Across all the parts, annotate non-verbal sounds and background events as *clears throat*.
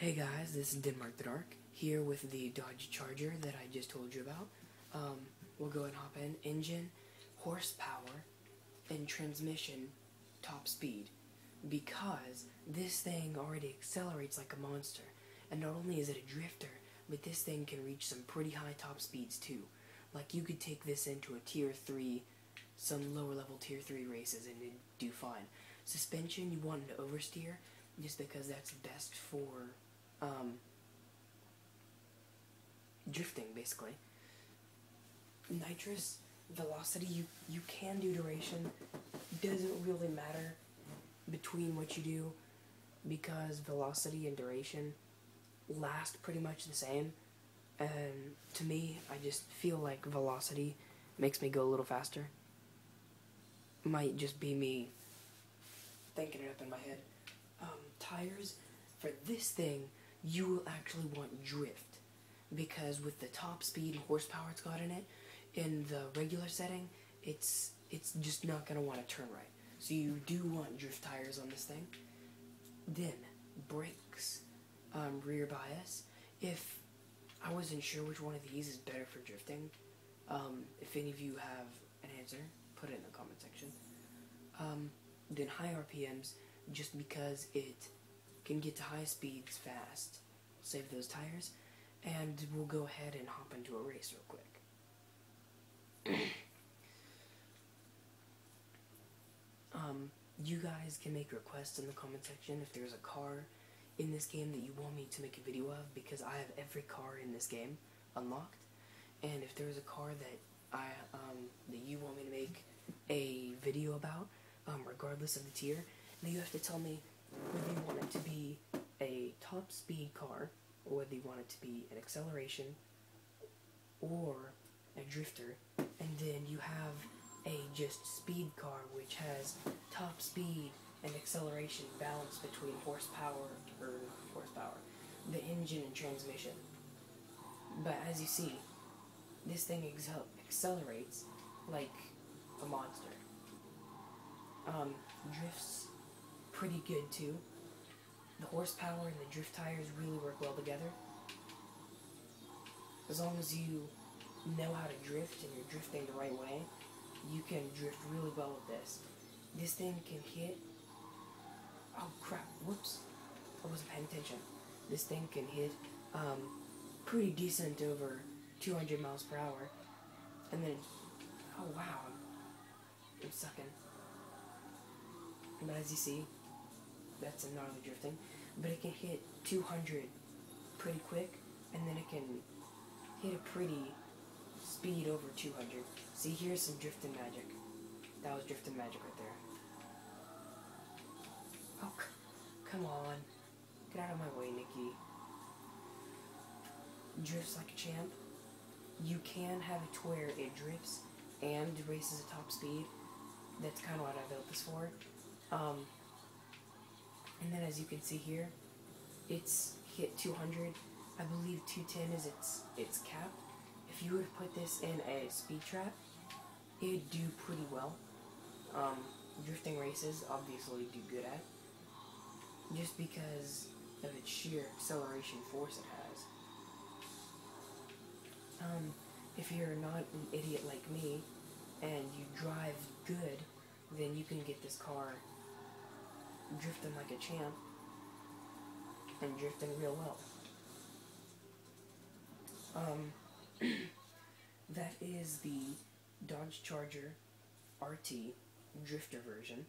Hey guys, this is Denmark the Dark here with the Dodge Charger that I just told you about. Um, we'll go and hop in. Engine, horsepower, and transmission, top speed. Because this thing already accelerates like a monster. And not only is it a drifter, but this thing can reach some pretty high top speeds too. Like you could take this into a tier 3, some lower level tier 3 races and it'd do fine. Suspension, you want to oversteer just because that's best for um, drifting basically. Nitrous velocity, you you can do duration. Doesn't really matter between what you do because velocity and duration last pretty much the same. And to me, I just feel like velocity makes me go a little faster. Might just be me thinking it up in my head. Um, tires for this thing you will actually want drift because with the top speed and horsepower it's got in it in the regular setting it's it's just not going to want to turn right. So you do want drift tires on this thing. Then brakes um, rear bias. If I wasn't sure which one of these is better for drifting um, if any of you have an answer put it in the comment section. Um, then high RPMs just because it can get to high speeds fast. Save those tires, and we'll go ahead and hop into a race real quick. *clears throat* um, you guys can make requests in the comment section if there's a car in this game that you want me to make a video of because I have every car in this game unlocked. And if there's a car that I um, that you want me to make a video about, um, regardless of the tier, then you have to tell me whether you want it to be a top speed car or whether you want it to be an acceleration or a drifter and then you have a just speed car which has top speed and acceleration balanced between horsepower or horsepower the engine and transmission. But as you see this thing accelerates like a monster. Um, drifts pretty good too. The horsepower and the drift tires really work well together. As long as you know how to drift and you're drifting the right way, you can drift really well with this. This thing can hit. Oh crap! Whoops! I wasn't paying attention. This thing can hit um, pretty decent over 200 miles per hour, and then oh wow, I'm sucking. But as you see, that's a gnarly drifting, but it can hit 200 pretty quick, and then it can hit a pretty speed over 200. See, here's some drifting magic. That was drifting magic right there. Oh, come on. Get out of my way, Nikki. Drifts like a champ. You can have it where it drifts and races at top speed. That's kind of what I built this for. Um, and then as you can see here, it's hit 200. I believe 210 is its its cap. If you were to put this in a speed trap, it'd do pretty well. Um, drifting races obviously do good at, just because of its sheer acceleration force it has. Um, if you're not an idiot like me, and you drive good, then you can get this car drifting like a champ and drifting real well. Um, *clears throat* that is the Dodge Charger RT drifter version.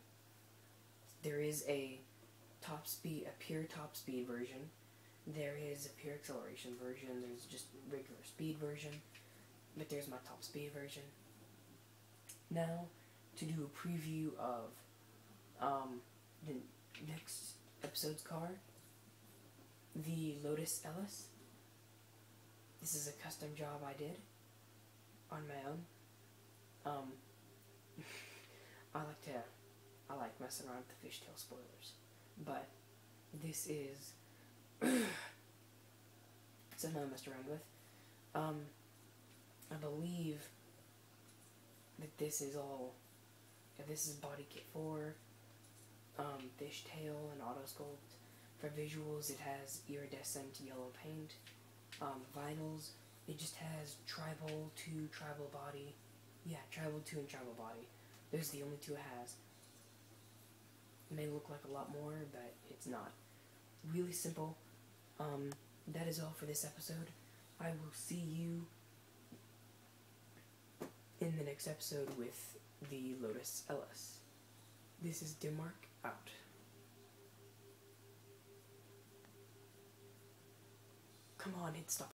There is a top speed, a pure top speed version. There is a pure acceleration version. There's just regular speed version. But there's my top speed version. Now, to do a preview of um, the next episode's car, the Lotus Elise. This is a custom job I did on my own. Um, *laughs* I like to, I like messing around with the fishtail spoilers, but this is *clears throat* something I messed around with. Um, I believe that this is all, this is body kit 4, um, fishtail and auto sculpt. For visuals, it has iridescent yellow paint. Um, vinyls, it just has tribal two, tribal body. Yeah, tribal two and tribal body. Those are the only two it has. It may look like a lot more, but it's not. Really simple. Um, that is all for this episode. I will see you in the next episode with the Lotus Elise. This is Denmark out. Come on, hit stop.